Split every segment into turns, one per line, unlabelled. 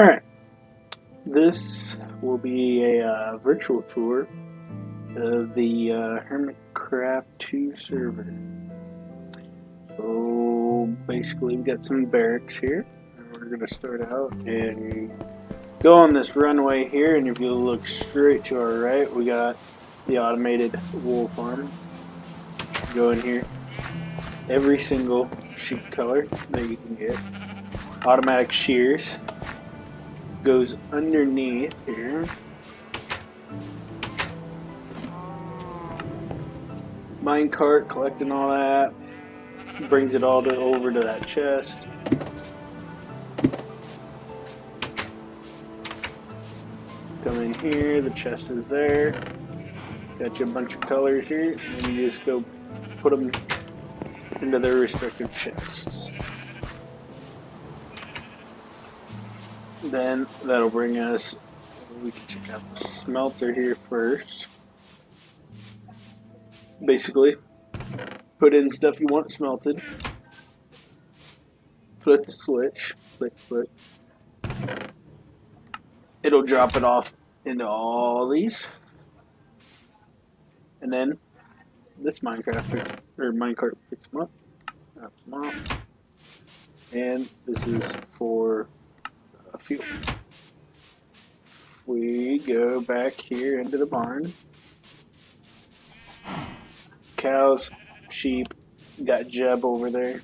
Alright, this will be a uh, virtual tour of the uh, Hermitcraft 2 server. So basically, we've got some barracks here. We're going to start out and go on this runway here. And if you look straight to our right, we got the automated wool farm. Go in here. Every single sheep color that you can get. Automatic shears goes underneath here. Minecart collecting all that. Brings it all to, over to that chest. Come in here, the chest is there. Got you a bunch of colors here, and you just go put them into their respective chests. Then that'll bring us, we can check out the smelter here first. Basically, put in stuff you want smelted, flip the switch, click, flip. It'll drop it off into all these. And then this Minecraft or minecart picks them up, them off. And this is for We go back here into the barn. Cows, sheep, got Jeb over there.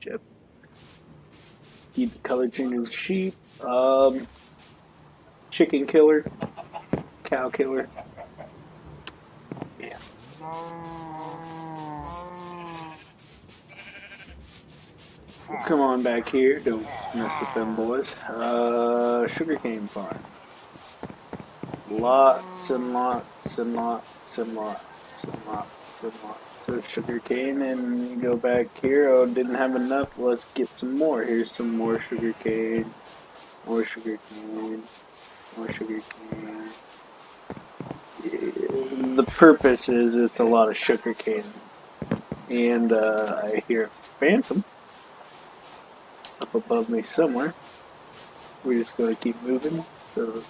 Jeb. Keep the color changing sheep. Um, chicken killer, cow killer. Yeah. Come on back here. Don't mess with them boys. Uh, sugarcane farm. Lots and lots and lots and lots and lots and lots of sugarcane. And go back here. Oh, didn't have enough. Let's get some more. Here's some more sugarcane. More sugarcane. More sugarcane. Yeah, the purpose is it's a lot of sugarcane. And uh, I hear phantom up above me somewhere. We're just going to keep moving. So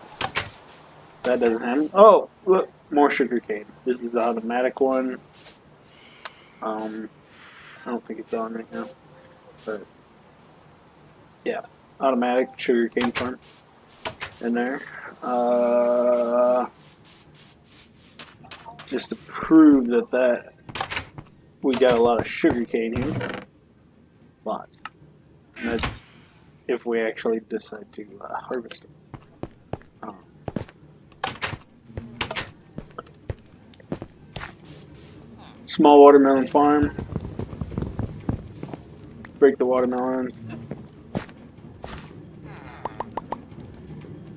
that doesn't happen. Oh, look, more sugarcane. This is the automatic one. Um, I don't think it's on right now, but yeah, automatic sugarcane farm in there. Uh, just to prove that that we got a lot of sugarcane here. Lots. That's if we actually decide to uh, harvest it. Um, small watermelon farm. Break the watermelon.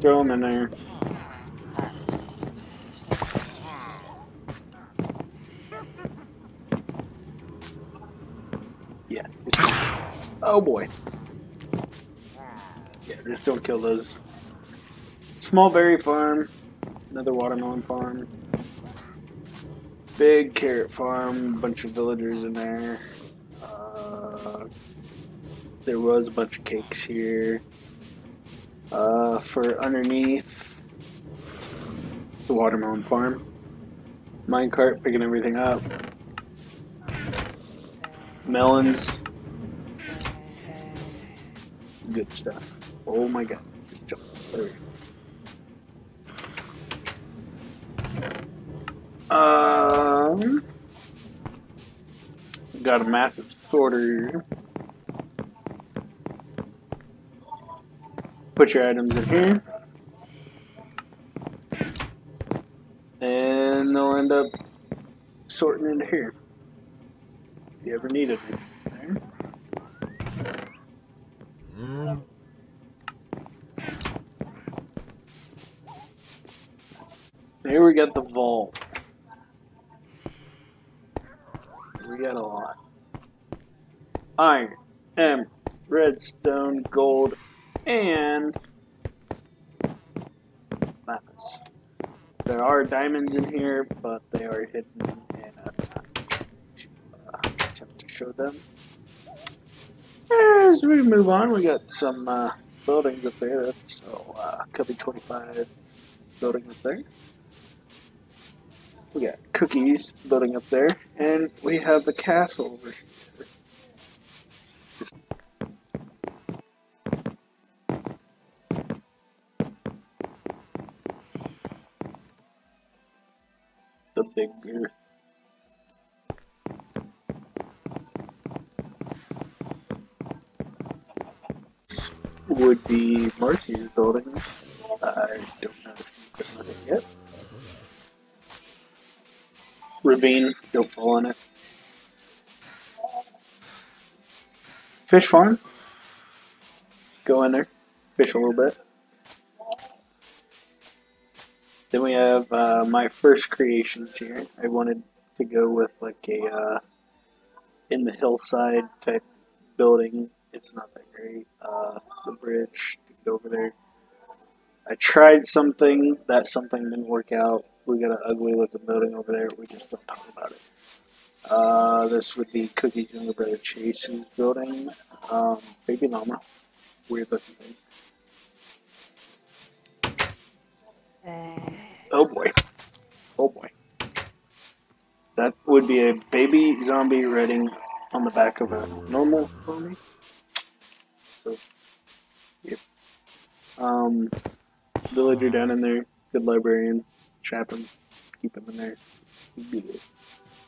Throw them in there. Yeah. Oh boy. Yeah, just don't kill those. Small berry farm, another watermelon farm, big carrot farm, bunch of villagers in there. Uh, there was a bunch of cakes here. Uh, for underneath the watermelon farm, minecart picking everything up. Melons, good stuff. Oh my god. Jump. There we go. Um, got a massive sorter. Put your items in here. And they'll end up sorting into here. If you ever needed it. There. Here we got the vault. We got a lot. Iron, emerald, redstone, gold, and lapis. There are diamonds in here, but they are hidden and I'm not uh, attempt to show them. As we move on, we got some uh, buildings up there. So, uh, Cubby 25 buildings up there. We got cookies building up there, and we have the castle over here. The big beer. Would be Marcy's building. I don't know if done it yet. Ravine, don't fall in it. Fish farm. Go in there, fish a little bit. Then we have uh, my first creations here. I wanted to go with like a uh, in the hillside type building. It's not that great. Uh, the bridge over there. I tried something. That something didn't work out. We got an ugly looking building over there. We just don't talk about it. Uh, this would be Cookie's younger brother Chase's building. Um, baby llama. Weird looking thing. Oh boy. Oh boy. That would be a baby zombie riding on the back of a normal pony. So, yep. Um, villager down in there. Good librarian. Trap him. Keep him in there. This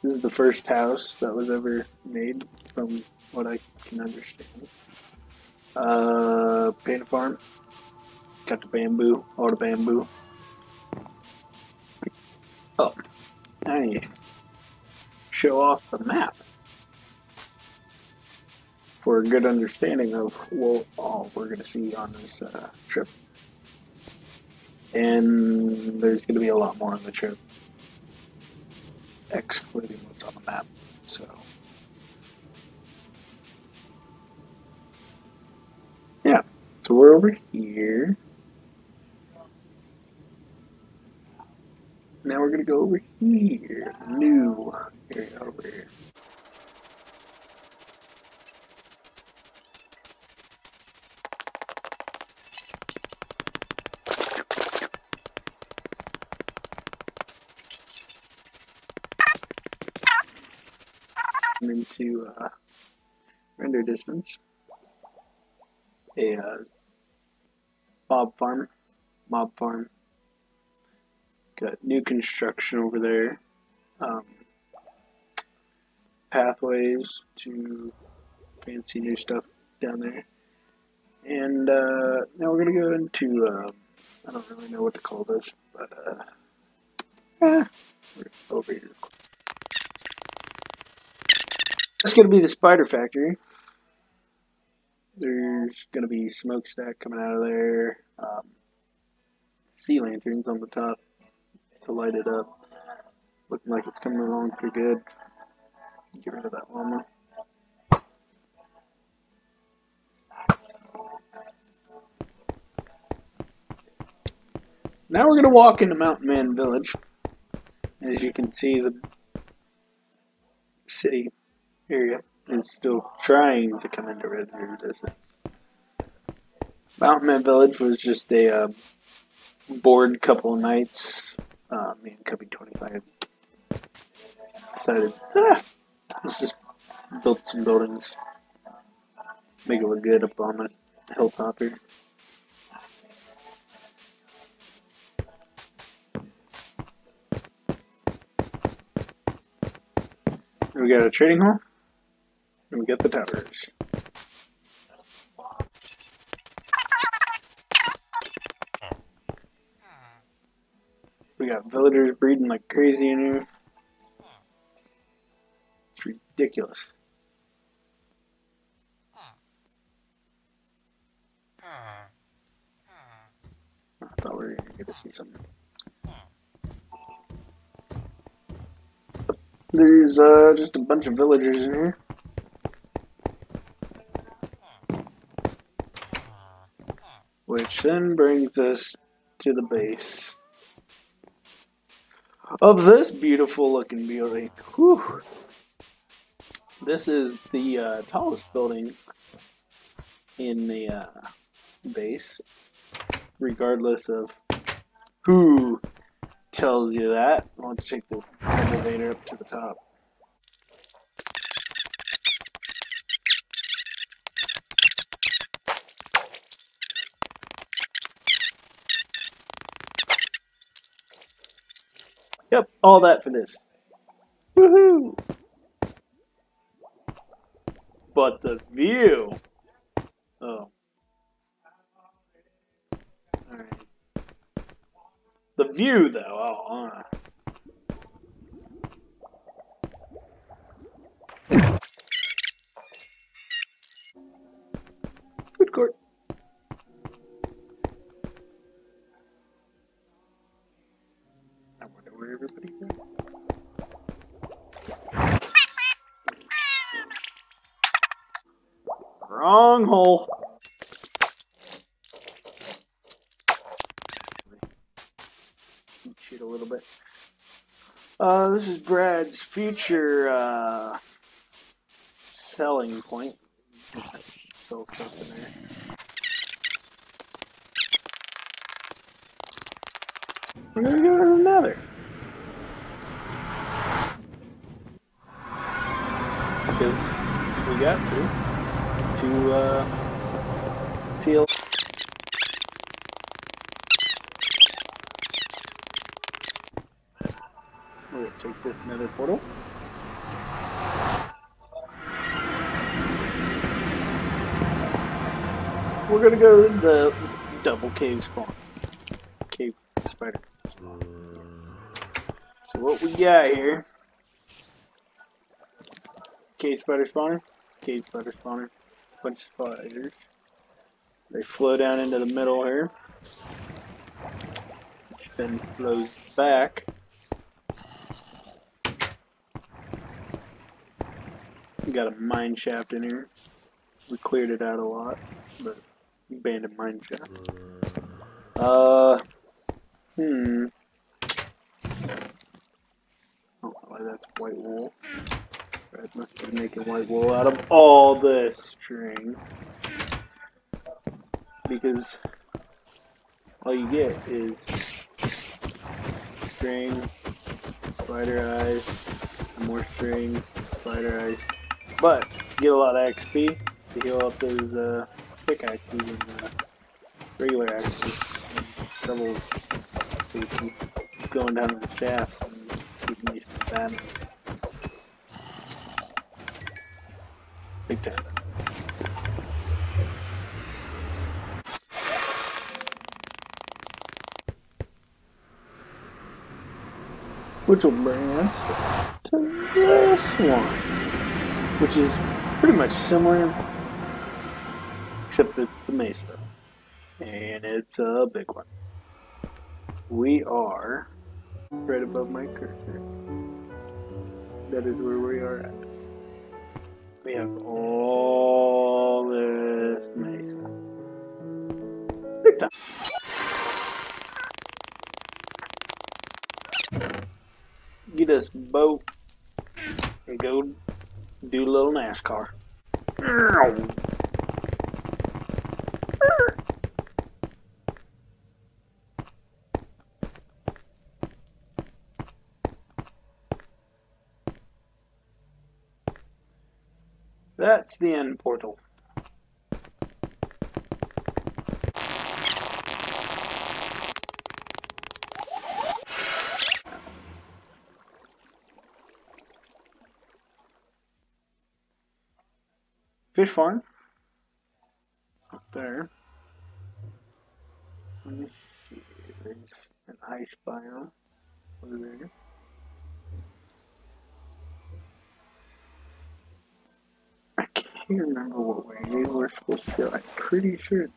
is the first house that was ever made, from what I can understand. Uh, paint farm. Got the bamboo, all the bamboo. Oh, you show off the map for a good understanding of what all we're going to see on this uh, trip. And there's going to be a lot more on the trip, excluding what's on the map. So, yeah. So we're over here. Now we're gonna go over here. New area over here. Into uh, render distance. A uh, mob farm. Mob farm. Got new construction over there. Um, pathways to fancy new stuff down there. And uh, now we're gonna go into uh, I don't really know what to call this, but uh, eh, over here. That's gonna be the spider factory. There's gonna be smokestack coming out of there. Um, sea lanterns on the top to light it up. Looking like it's coming along pretty good. Get rid of that llama. Now we're gonna walk into Mountain Man Village. As you can see, the city area is still trying to come into Resistance. Mountain Man Village was just a uh, bored couple of nights. Uh, me and Cubby 25 decided, ah, let's just build some buildings. Make it look good up on the hilltop here. We got a trading hall, and got the towers. We got villagers breeding like crazy in here. It's ridiculous. I thought we were gonna get to see something. There's uh, just a bunch of villagers in here. Which then brings us to the base of this beautiful looking building. Whew. This is the uh, tallest building in the uh, base, regardless of who tells you that. Let's take the elevator up to the top. Yep, all that for this. Woohoo! But the view. Oh. Alright. The view, though. Oh, uh. Uh, this is Brad's future uh, selling point. There. We're gonna go to another. Because we got to to uh, seal. We're gonna take this nether portal. We're gonna go to the double cave spawn. Cave spider. So what we got here? Cave spider spawner. Cave spider spawner bunch of spiders. They flow down into the middle here, then flows back. We got a mine shaft in here. We cleared it out a lot, but abandoned mine shaft. Uh, hmm. Oh, that's white wool. Red must be making white wool out of all this string. Because all you get is string, spider eyes, more string, spider eyes. But get a lot of XP to heal up those uh, pickaxes and uh, regular axes and shovels so you keep going down to the shafts and keep me some Big time. Which will bring us to this one, which is pretty much similar, except it's the Mesa, and it's a big one. We are right above my cursor. That is where we are at. We have all this mesa. Big time. Get us boat and go do a little NASCAR. That's the end portal. Fish farm. Up there. Let me see. There's an ice biome over there. I can't remember what way we were supposed to go. I'm pretty sure.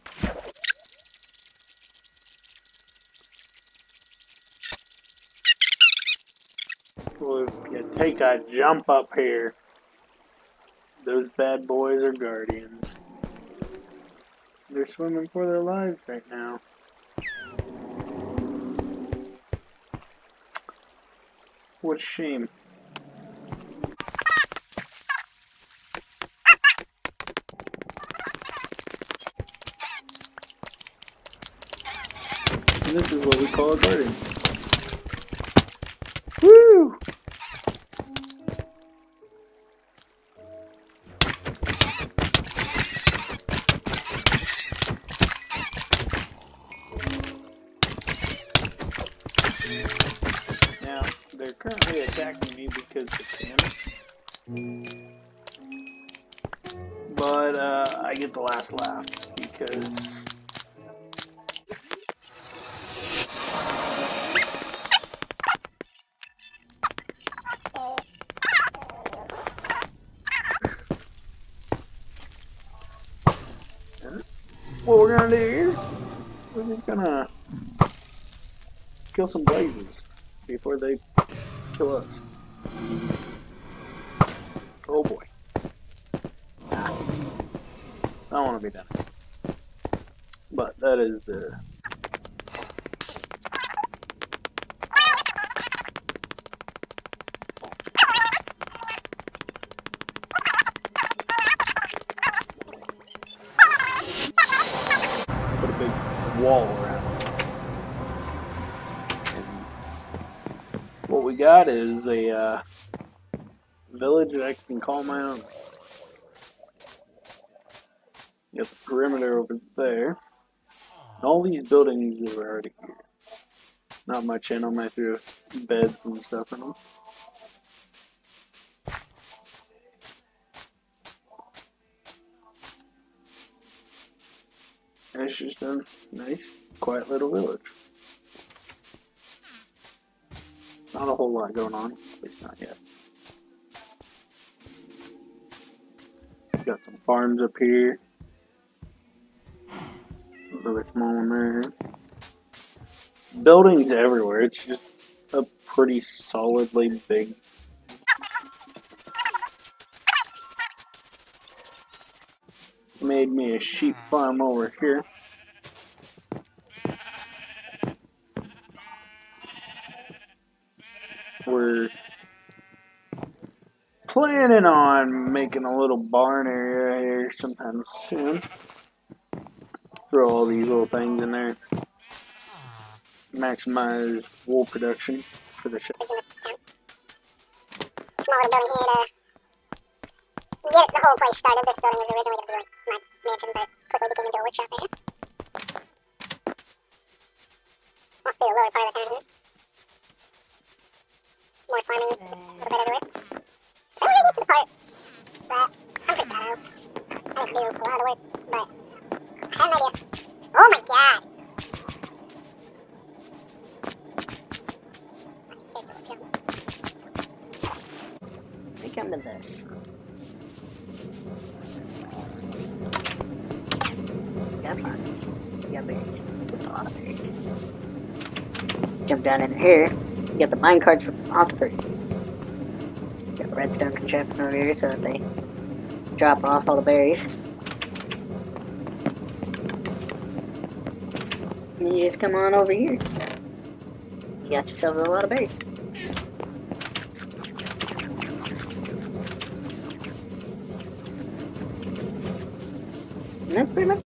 Well, if you take a jump up here, those bad boys are guardians. They're swimming for their lives right now. What shame. And this is what we call a guardian. Because they can. But, uh, I get the last laugh because what we're gonna do here, we're just gonna kill some blazes before they kill us. Oh boy. I don't want to be done. But that is the. Put a big wall around. And what we got is a uh, village that I can call my own. Got the perimeter over there. And all these buildings that were already here. Not much in them. I threw beds and stuff in them. It's just a nice, quiet little village. Not a whole lot going on, at least not yet. Got some farms up here. Another small one there. Buildings everywhere. It's just a pretty solidly big. Made me a sheep farm over here. Planning on making a little barn area here sometime soon. Throw all these little things in there. Maximize wool production for the show.
small little building here to get the whole place started. This building was originally going to be like my mansion, but quickly became into a workshop area. Must be the lower part of the town, isn't? More farming, a little bit everywhere. I don't really get to the that I'm pretty of. I have to do a lot of work, but I have an idea. Oh my god!
We come to this. Got buttons. Got berries. A lot of berries. Jump down in here. Got the mine cards from Octopus. Got redstone contraption over here so that they drop off all the berries. And you just come on over here. You got yourself a lot of berries. And that's pretty much